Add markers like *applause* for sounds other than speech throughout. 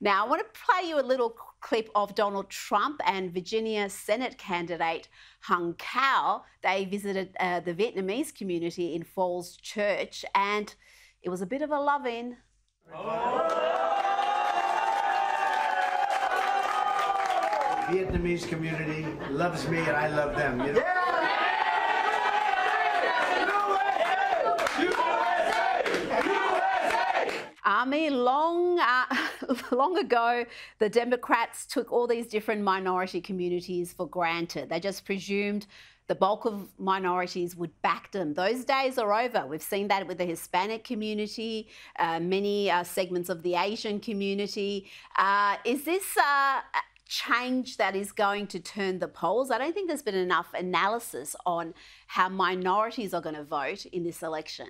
Now, I want to play you a little clip of Donald Trump and Virginia Senate candidate Hung Cao. They visited uh, the Vietnamese community in Falls Church, and it was a bit of a love in. Vietnamese community loves me and I love them. You know? Ami, long, uh, *laughs* long ago, the Democrats took all these different minority communities for granted. They just presumed the bulk of minorities would back them. Those days are over. We've seen that with the Hispanic community, uh, many uh, segments of the Asian community. Uh, is this uh, change that is going to turn the polls? I don't think there's been enough analysis on how minorities are going to vote in this election.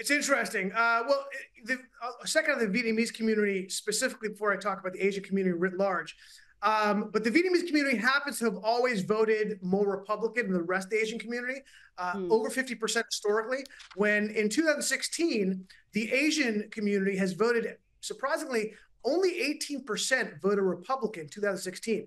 It's interesting. Uh, well, the, uh, a second on the Vietnamese community specifically before I talk about the Asian community writ large. Um, but the Vietnamese community happens to have always voted more Republican than the rest of the Asian community, uh, mm. over 50% historically. When in 2016, the Asian community has voted, surprisingly, only 18% voted Republican in 2016.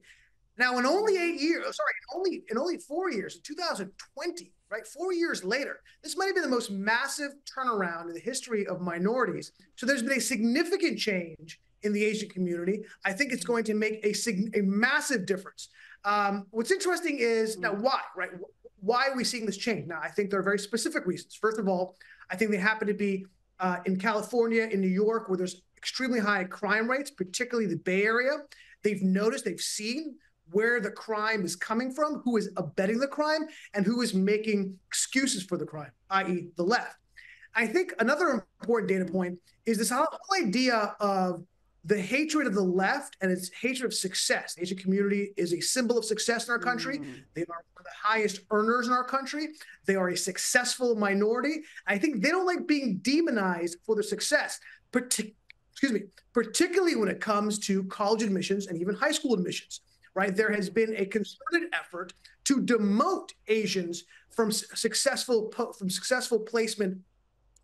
Now, in only eight years, sorry, in only in only four years, in 2020, right, four years later, this might have been the most massive turnaround in the history of minorities. So there's been a significant change in the Asian community. I think it's going to make a a massive difference. Um, what's interesting is now why, right? Why are we seeing this change? Now, I think there are very specific reasons. First of all, I think they happen to be uh, in California, in New York, where there's extremely high crime rates, particularly the Bay Area. They've noticed, they've seen where the crime is coming from, who is abetting the crime, and who is making excuses for the crime, i.e., the left. I think another important data point is this whole idea of the hatred of the left and its hatred of success. The Asian community is a symbol of success in our country. Mm. They are one of the highest earners in our country. They are a successful minority. I think they don't like being demonized for their success, partic- excuse me, particularly when it comes to college admissions and even high school admissions. Right, there has been a concerted effort to demote Asians from successful from successful placement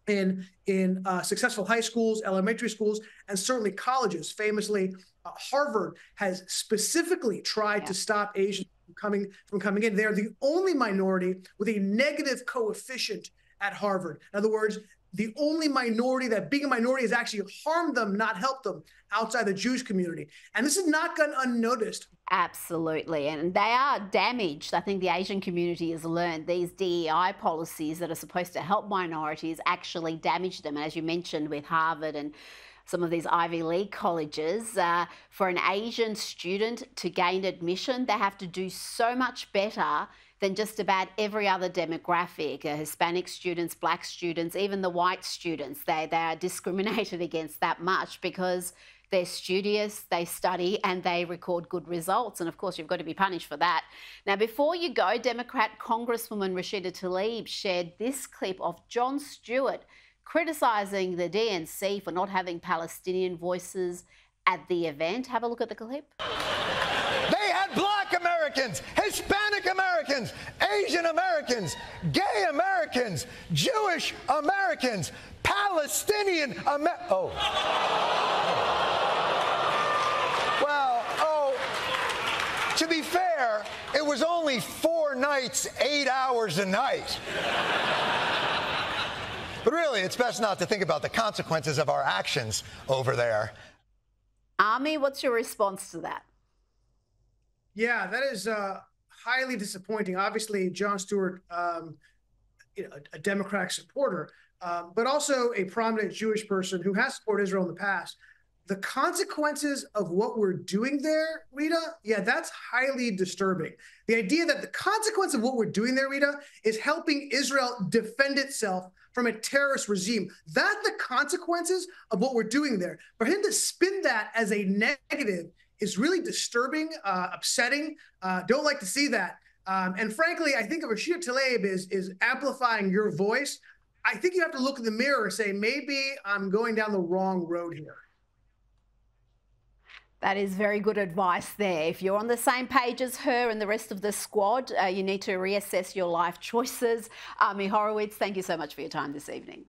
in in uh, successful high schools, elementary schools, and certainly colleges. Famously, uh, Harvard has specifically tried yeah. to stop Asians from coming from coming in. They are the only minority with a negative coefficient at Harvard. In other words, the only minority that being a minority has actually harmed them, not helped them outside the Jewish community. And this has not gone unnoticed. Absolutely. And they are damaged. I think the Asian community has learned these DEI policies that are supposed to help minorities actually damage them. As you mentioned with Harvard and some of these Ivy League colleges, uh, for an Asian student to gain admission, they have to do so much better than just about every other demographic uh, Hispanic students, black students, even the white students. They, they are *laughs* discriminated against that much because they're studious, they study, and they record good results. And of course, you've got to be punished for that. Now, before you go, Democrat Congresswoman Rashida Tlaib shared this clip of Jon Stewart criticising the DNC for not having Palestinian voices at the event. Have a look at the clip. They had black Americans, Hispanic Americans, Asian Americans, gay Americans, Jewish Americans, Palestinian Amer- Oh. Well, oh, to be fair, it was only four nights, eight hours a night. But really, it's best not to think about the consequences of our actions over there. Ami, what's your response to that? Yeah, that is uh, highly disappointing. Obviously, Jon Stewart, um, you know, a, a Democratic supporter, uh, but also a prominent Jewish person who has supported Israel in the past. The consequences of what we're doing there, Rita, yeah, that's highly disturbing. The idea that the consequence of what we're doing there, Rita, is helping Israel defend itself from a terrorist regime. That's the consequences of what we're doing there. For him to spin that as a negative is really disturbing, uh, upsetting. Uh, don't like to see that. Um, and frankly, I think Rashida Tlaib is is amplifying your voice, I think you have to look in the mirror and say, maybe I'm going down the wrong road here. That is very good advice there. If you're on the same page as her and the rest of the squad, uh, you need to reassess your life choices. Ami Horowitz, thank you so much for your time this evening.